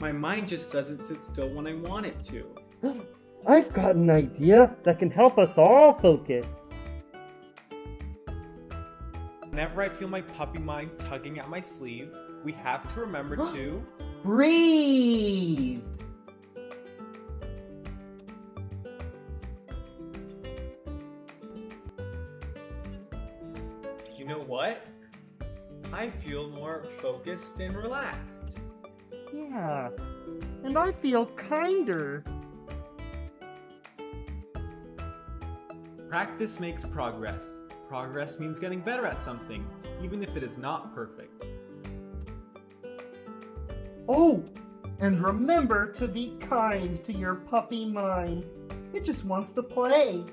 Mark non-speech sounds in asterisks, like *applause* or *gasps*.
My mind just doesn't sit still when I want it to. *gasps* I've got an idea that can help us all focus. Whenever I feel my puppy mind tugging at my sleeve, we have to remember *gasps* to Breathe! You know what? I feel more focused and relaxed. Yeah, and I feel kinder. Practice makes progress. Progress means getting better at something, even if it is not perfect. Oh, and remember to be kind to your puppy mind. It just wants to play.